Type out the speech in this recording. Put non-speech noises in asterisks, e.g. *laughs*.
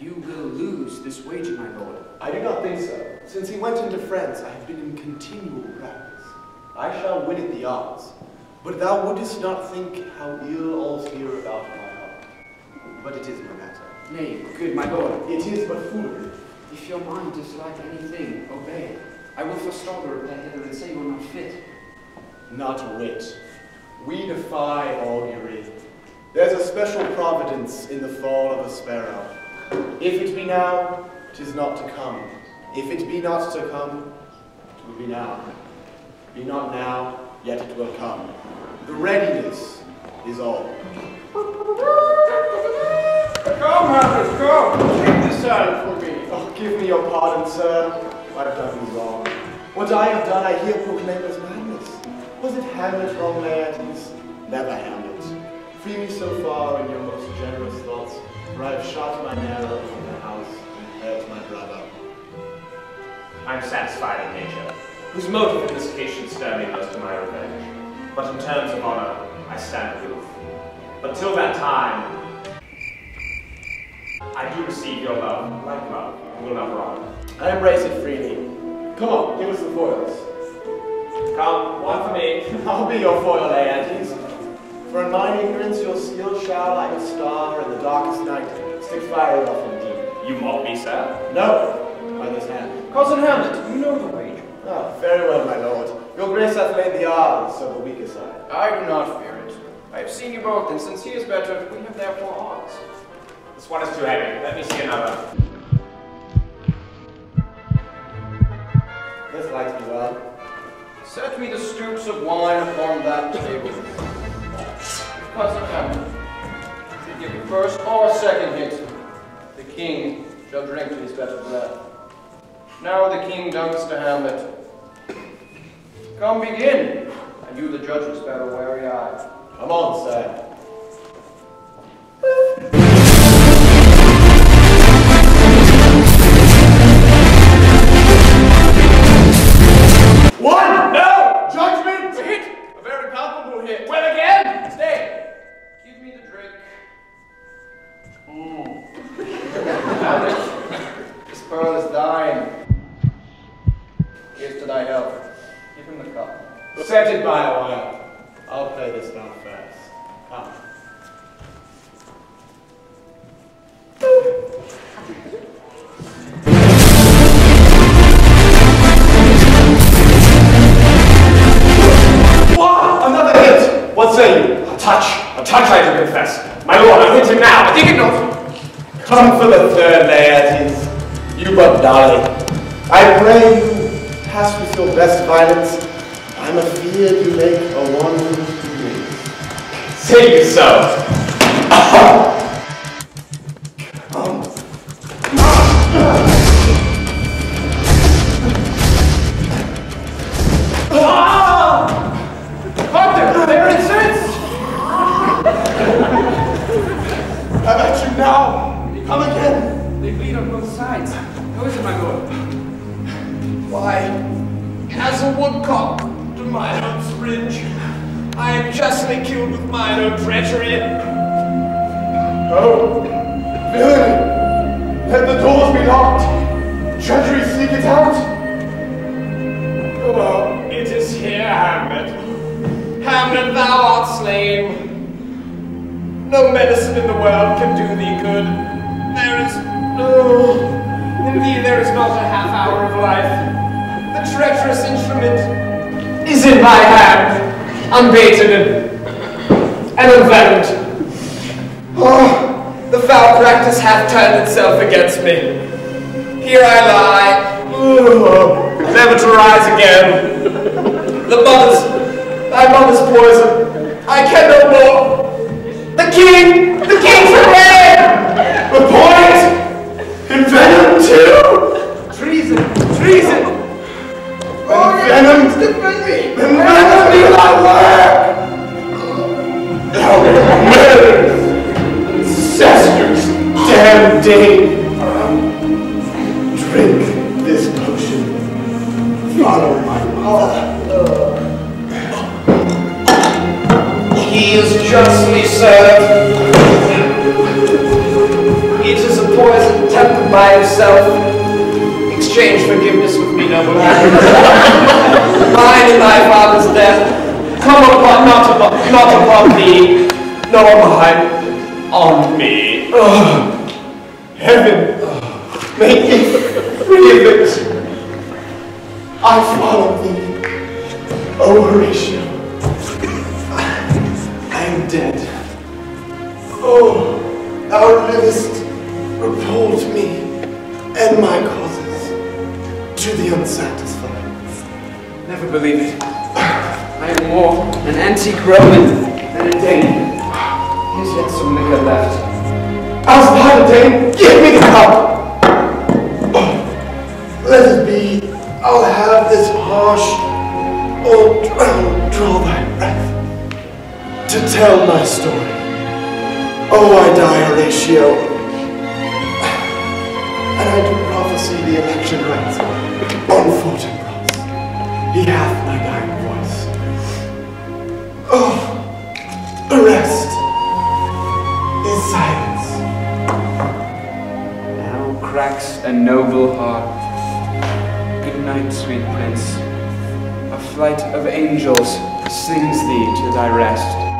You will lose this wager, my lord. I do not think so. Since he went into France, I have been in continual practice. I shall win at the odds. But thou wouldst not think how ill all's here about my heart. But it is no matter. Nay, good my lord. It is but foolery. If your mind dislike anything, obey. I will forestall the repair hither and say you are not fit. Not a whit. We defy all augury. There's a special providence in the fall of a sparrow. If it be now, 'tis not to come. If it be not to come, it will be now. Be not now, yet it will come. The readiness is all. Come, Hamlet, come. Take this saddle for me. Oh, give me your pardon, sir. I've done you wrong. What I have done I here proclaim as madness. Was it Hamlet wrong, Laertes? Never Hamlet. Free me so far in your most generous thoughts, for I have shot my arrow from the house and hurt my brother. I am satisfied in nature, whose motive in this case should stir me most to my revenge. But in terms of honor, I stand aloof. But till that time, I do receive your love, like love, and will not wrong. I embrace it freely. Come on, give us the foils. Come, one for me. *laughs* I'll be your foil, Laertes. For in mine ignorance your skill shall, like a star in the darkest night, stick fire enough indeed. You mock me, sir? No, by this hand. Cousin Hamlet, you know the wager. Ah, very well, my lord. Your grace hath laid the odds of the weaker side. I do not fear it. I have seen you both, and since he is better, we have therefore odds. This one is too heavy. Let me see another. This lights me well. Set me the stoops of wine upon that table. Cousin Hamlet, should give you first or second hit. The king shall drink to his better breath. Now the king dunks to Hamlet. Come begin, and you the judges a wary eye. Come on, sir. This pearl is thine. Here's to thy health. Give him the cup. Set it by a while. I'll play this down first. Come. What? Another hit! What say you? A touch. A touch, I do confess. My lord, I'll hit him now. I think it knows. Come for the third, Laertes. You but darling. I pray you pass with your best violence. I'm afeard you make a wandering fool. Say How is it, my lord? Why, as a woodcock to mine own springe, I am justly killed with mine own treachery. Oh, villain, Let the doors be locked. Treachery, seek it out. Oh, it is here, Hamlet. Hamlet, thou art slain. No medicine in the world can do thee good. There is, there is not a half hour of life. The treacherous instrument is in my hand, unbaited and, unvenomed. Oh, the foul practice hath turned itself against me. Here I lie, oh, never to rise again. The mother's, thy mother's poison. I can no more. Justly served. pleasant goodbye of self. Exchange forgiveness with me, noble Mine in thy father's death. Come upon, not upon, not upon thee, nor mine, on me. Heaven, make me free of it. I follow thee, O Horatio. Believe it. I am more an anti-Roman than a Dane. Here's yet some liquor left. As by the day, give me the cup! Oh, let it be. I'll have this harsh, or draw thy breath, to tell my story. Oh, I die, Horatio. And I do prophesy the election rights on. He hath my dying voice. Oh, arrest is silence. Now cracks a noble heart. Good night, sweet prince. A flight of angels sings thee to thy rest.